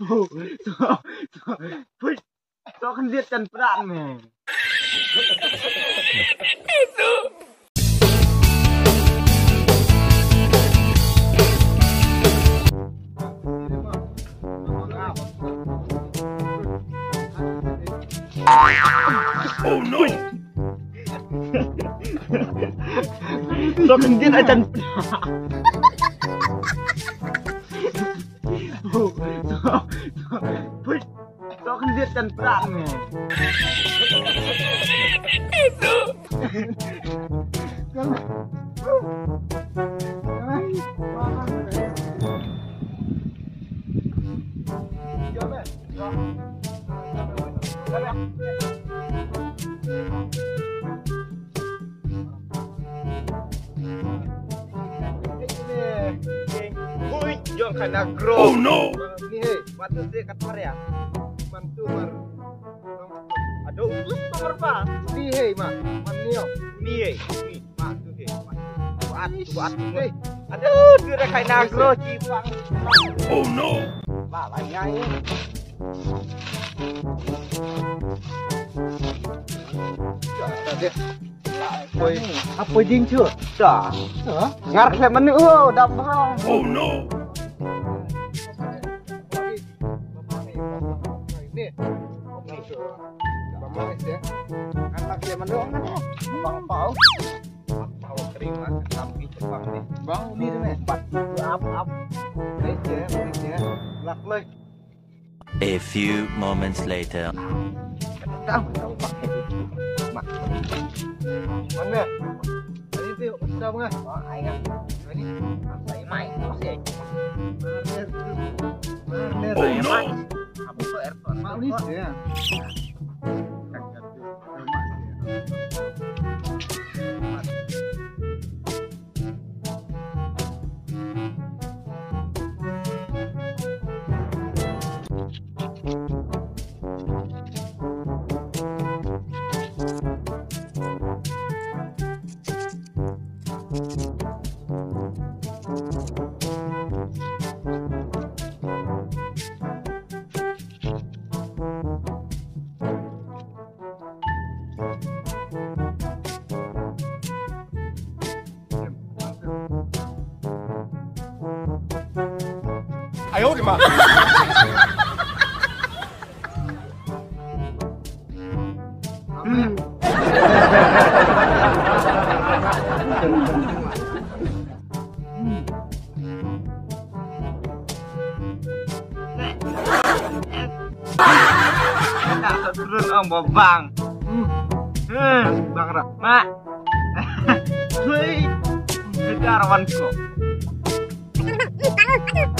so so Wih, so kan dia dan peran nih. Oh no! So kan dia dan dan peran nih. Hui, yang kena grow. Oh no! Ni he, matu dia kat mar ya. Mantu mar. Aduh, terus nomor pa. Ni he, ma. Man ni yo. Ni ma tu he. Buat, buat. Hei. Aduh, dia dah kena grow cipang. Oh no! Lain ngai. Dia Ôi, apa ding chưa? Dạ. Ngar menu oh, đâm không? Oh no! Anak saya menu kan? Bang Pau. Pau kering lah, tapi Jepang nih. Bang, ini tuh nih. Pat, up, up. Đấy chứ, đấy chứ. Lạc lên. A few moments later. Đâu, đâu pakai Mak. Mana? Ini tuh, udah bang. Oh, aing kan. Ini saya main sih. Oh no! Apa tuh airport? Mak ini ya. Nah, turun om bang.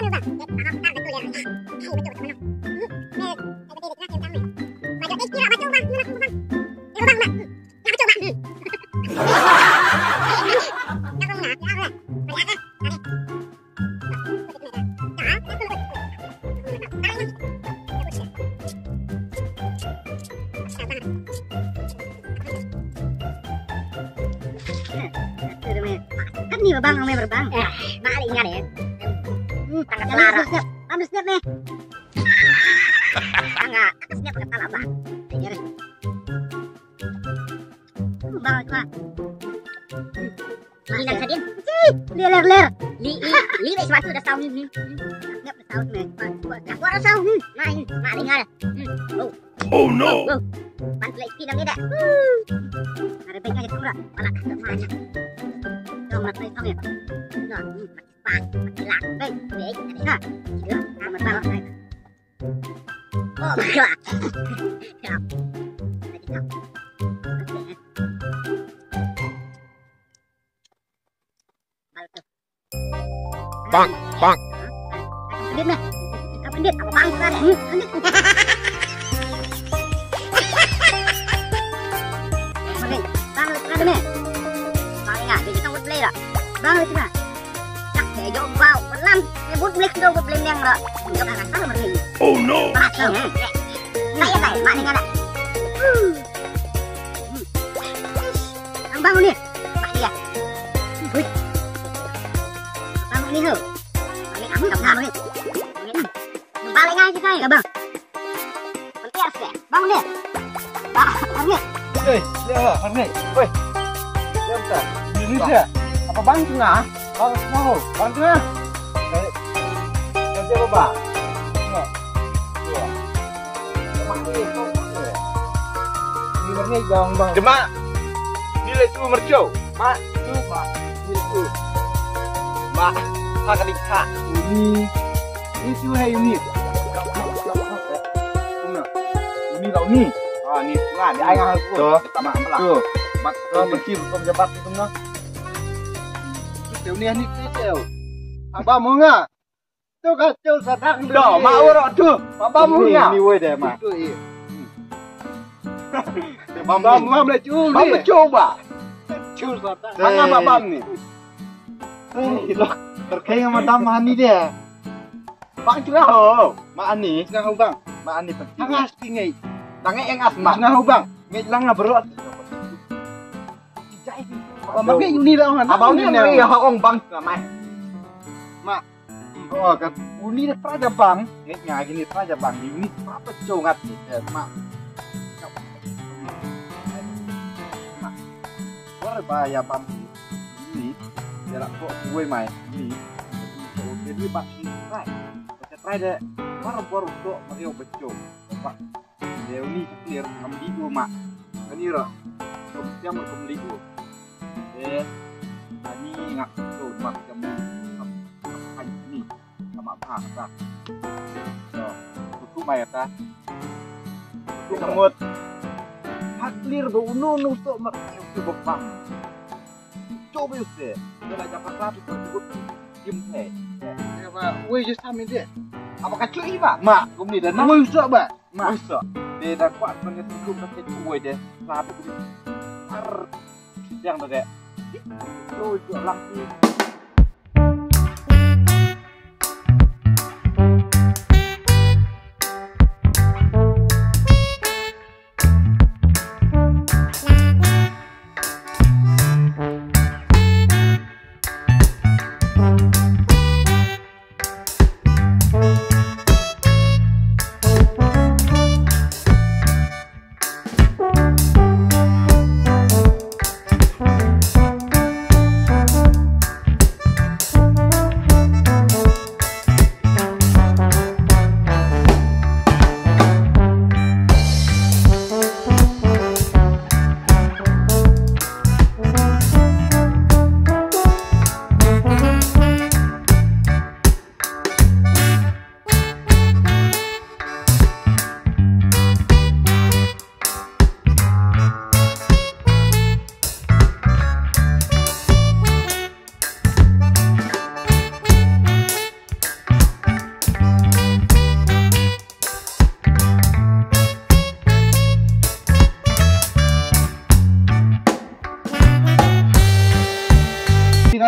Hmm, bang. Wih, kejarwanku. Kan nih bang, namanya berbang. Eh, ya. Hmm. Siap, ambil siap nih. Hmm, Bang, cuma. Li, li, li, li, suatu dah tahun ini. Nggak dah tahun nih. Aku tahun. Main, dengar. Oh, Oh no! oh. Ada baiknya kita kurang. Malah tak mana. Kau mati kau ya. Nah, mati pak, mati lah. Baik, baik. Ada ha. Sudah, kamu tahu saya. Oh, baiklah. Ya. Tadi kau. Okey. Bang, bang. Pendit nih. Pendit, apa bang kan? Hmm, pendit. Pendit, bang lu kan nih. Bang ingat, jadi kamu beli lah. Bang lu cina. Cak, saya jauh bau, belam. Saya buat beli kedua buat beli yang lah. Enggak akan salah merding. Oh no! Berhasil. Saya saya, mak nih ada. Ang bango ni. Bakit ya? Uy. Bango ni ho. Balik ang kapal ni. Balik nga si saya, bang. Pentas deh. Bango ni. Bango ni. Hei, lihat kan nih. Woi. Lihat tak? Indonesia. Apa bang tengah? Bang mau, bang tengah. Eh, Nanti apa bang? Tengah. Dua. Mak ni, kau mana? Ni mana bang bang? Demak. Nilai tu mercau. Mak, tu mak. Nilai tu. Mak, tak kali kak. Ini, ini tu hai ini. Ini tau ni. Ah, ni tengah dia ayah aku. Tu. Tak mak melak. Tu. Mak kau mesti belum jabat tu tengah. Tiểu niên ni tiểu. Apa mau ngah? Tu kan tu sadang dah. Mak orang tu. Apa mau ngah? Ni wei deh mak. Tu iya. Bam bam bam le chu. Bam le chu ba. Chu sadang. Hanga mak bam ni. Eh, terkait sama tambahan ni dia. Bang cuma ho. Mak ani. Cuma ho bang. Mak ani penting. Hanga spingai. Tangai yang asma. Cuma ho bang. Ngai lang na berot. Mak lah orang. Abang ni ni ha ong bang mai. Mak. Oh kan uni ni bang. Ngai ngai gini bang. Di uni apa congat ni. Mak. Mak. War ba ya bang. Ini dia nak kok gue mai. Ini. Jadi bak ni try. Try deh. War baru kok Mario beco. Pak. Dia uni clear ambil dulu mak. Ini mau kembali dulu. Eh, tu mak jam apa ni sama kata. So, tutu mai kata. Tutu ngemut. Hak clear bu unu nu tu bang. Coba nak dapat satu tu kim he. Ya ba, sama dia. Apa kacau ini mak? Mak, kau ni dah nak. Wei usah ba. Mak usah. Dia dah kuat dengan tu nak cuci dia. Satu tu. Ar yang dah đôi cửa lặng đi.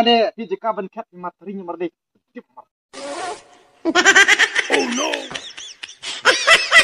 ada di jika di materinya merdek. Oh no.